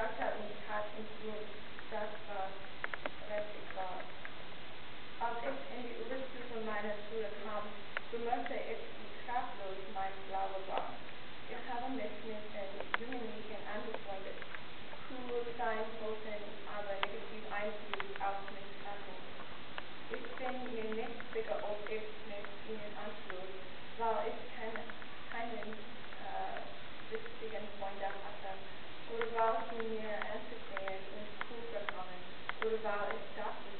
Charakter und die Tat entgehen. Das war rechtlich wahr. Als ich in die Oberstufe meiner Schule kam, bemerkte ich, wie kraftlos mein Glaube war. Ich habe mich mit den Jugendlichen angefreundet. Cool sein wollten, aber negativ Einfluss auf mich hatten. Ich bin mir nicht sicher, ob ich mich ihnen anschloss, weil ich keine, keinen äh, richtigen Freunde hatte. Cooper coming, Rudaval is Scotland, Darcy, Minas